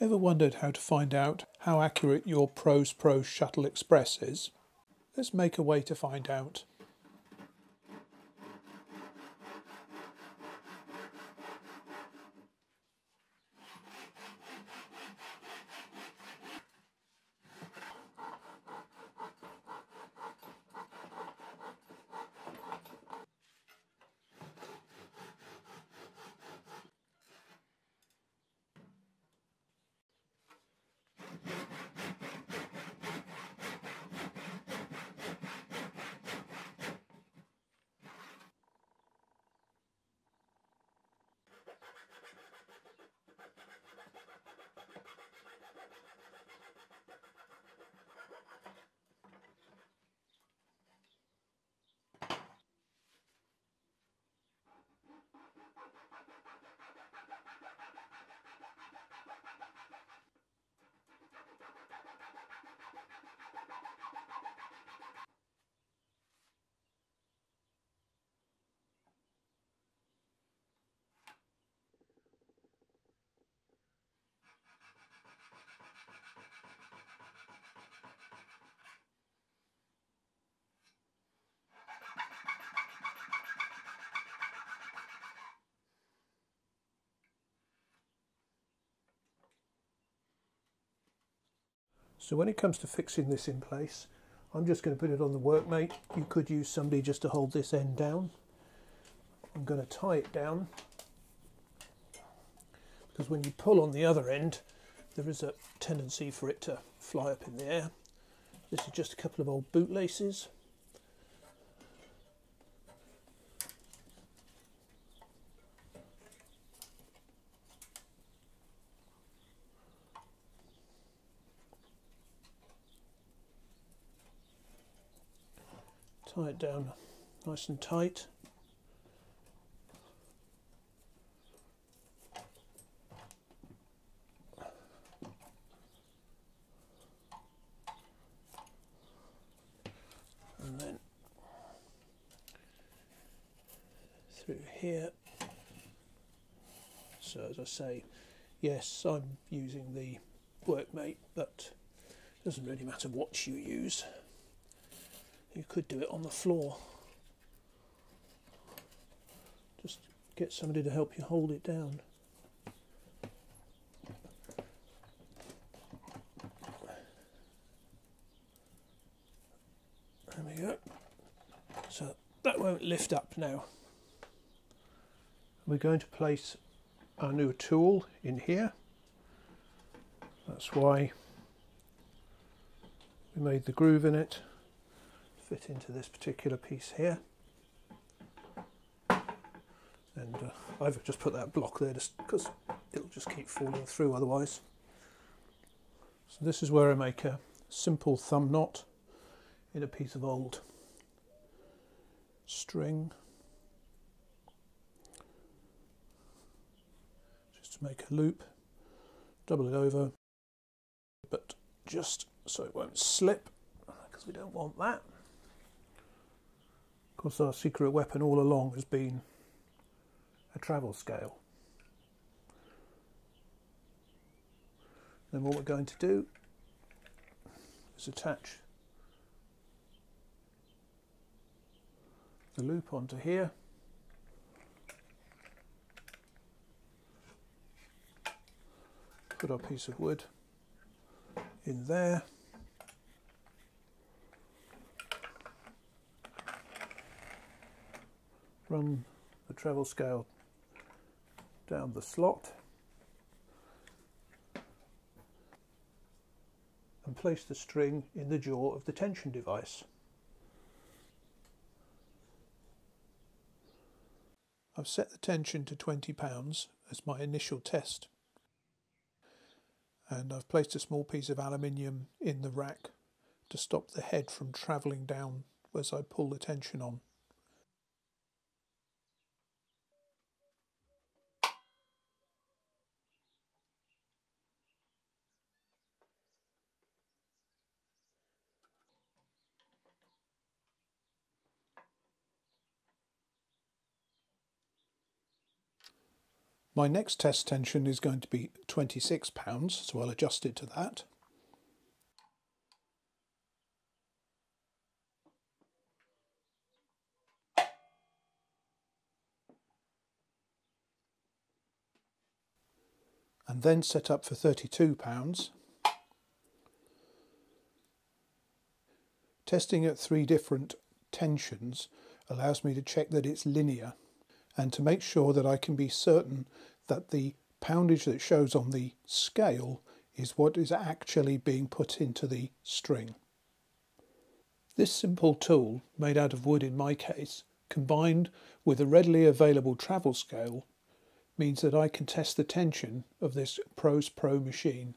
Ever wondered how to find out how accurate your Pro's Pro Shuttle Express is? Let's make a way to find out. So when it comes to fixing this in place, I'm just going to put it on the workmate. You could use somebody just to hold this end down. I'm going to tie it down because when you pull on the other end, there is a tendency for it to fly up in the air. This is just a couple of old bootlaces. Tie it down nice and tight. And then through here. So as I say, yes, I'm using the workmate, but it doesn't really matter what you use you could do it on the floor. Just get somebody to help you hold it down. There we go. So that won't lift up now. We're going to place our new tool in here. That's why we made the groove in it fit into this particular piece here. And uh, I've just put that block there just because it'll just keep falling through otherwise. So this is where I make a simple thumb knot in a piece of old string. Just to make a loop, double it over, but just so it won't slip because we don't want that. Of course, our secret weapon all along has been a travel scale. Then what we're going to do is attach the loop onto here. Put our piece of wood in there. Run the travel scale down the slot and place the string in the jaw of the tension device. I've set the tension to 20 pounds as my initial test and I've placed a small piece of aluminium in the rack to stop the head from travelling down as I pull the tension on. My next test tension is going to be 26 pounds, so I'll adjust it to that. and then set up for £32. Testing at three different tensions allows me to check that it's linear and to make sure that I can be certain that the poundage that shows on the scale is what is actually being put into the string. This simple tool, made out of wood in my case, combined with a readily available travel scale, means that I can test the tension of this Pro's Pro machine